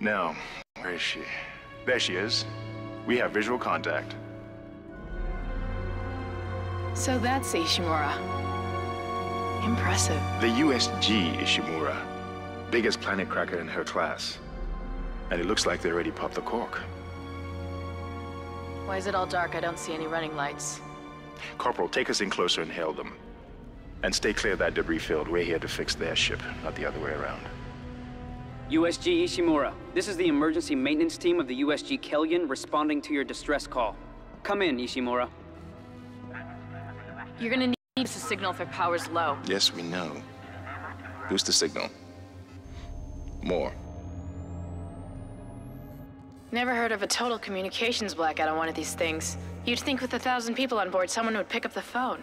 Now, where is she? There she is. We have visual contact. So that's Ishimura. Impressive. The USG Ishimura. Biggest planet cracker in her class. And it looks like they already popped the cork. Why is it all dark? I don't see any running lights. Corporal, take us in closer and hail them. And stay clear of that debris field. We're here to fix their ship, not the other way around. USG Ishimura, this is the emergency maintenance team of the USG Kellion responding to your distress call. Come in, Ishimura. You're gonna need to signal if it power's low. Yes, we know. Boost the signal. More. Never heard of a total communications blackout on one of these things. You'd think with a thousand people on board, someone would pick up the phone.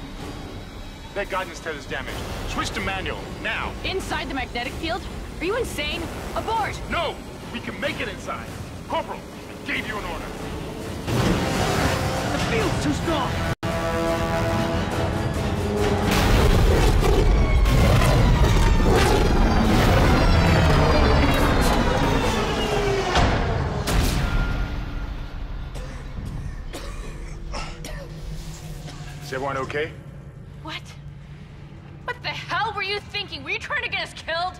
That guidance tether's damaged. Switch to manual, now! Inside the magnetic field? Are you insane? Abort! No! We can make it inside! Corporal, I gave you an order. The field's too strong. Is everyone okay? What? What the hell were you thinking? Were you trying to get us killed?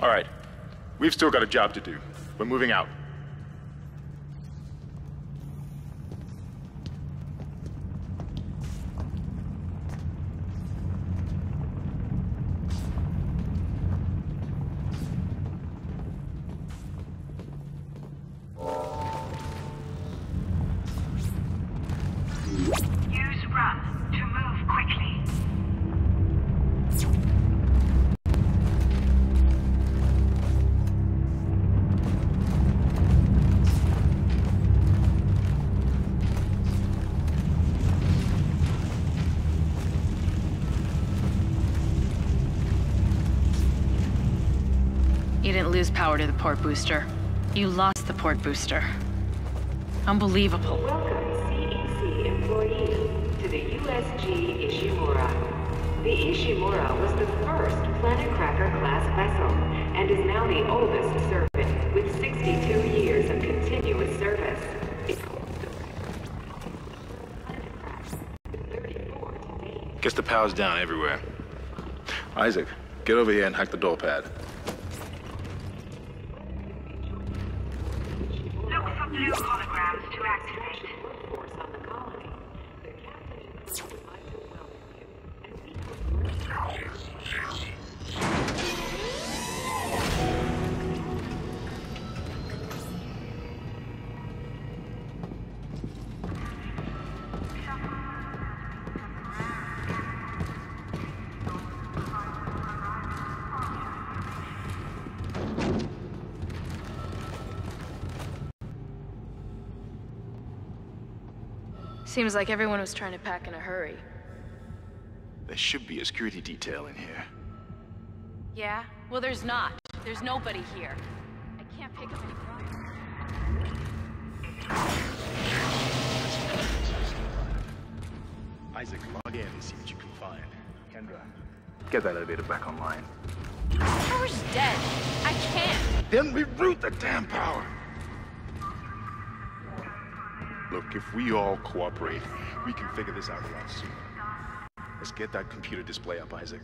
All right, we've still got a job to do. We're moving out. Didn't lose power to the port booster. You lost the port booster. Unbelievable. Welcome, CEC employees, to the USG Ishimura. The Ishimura was the first Planet Cracker class vessel and is now the oldest service with 62 years of continuous service. Guess the power's down everywhere. Isaac, get over here and hack the door pad. Holograms to activate. Seems like everyone was trying to pack in a hurry. There should be a security detail in here. Yeah? Well, there's not. There's nobody here. I can't pick up any progress. Isaac, log in and see what you can find. Kendra, get that elevator back online. Power's dead. I can't. Then reroute the damn power! Look, if we all cooperate, we can figure this out a lot sooner. Let's get that computer display up, Isaac.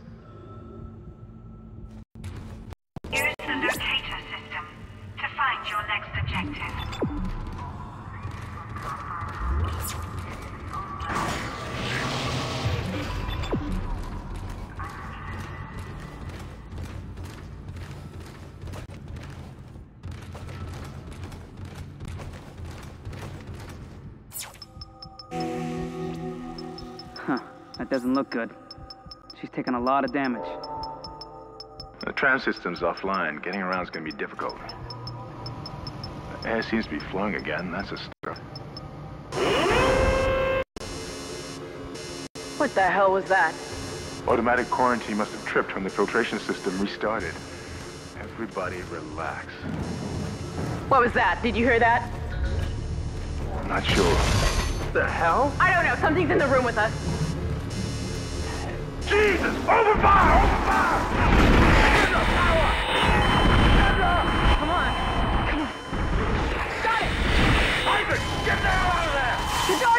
That doesn't look good. She's taken a lot of damage. The tram system's offline. Getting around's gonna be difficult. The air seems to be flowing again. That's a start. What the hell was that? Automatic quarantine must have tripped when the filtration system restarted. Everybody relax. What was that? Did you hear that? I'm not sure. What the hell? I don't know. Something's in the room with us. Jesus! Over fire! Over fire! Power! Sandra! Come on! Got it! Ivan! Get the hell out of there!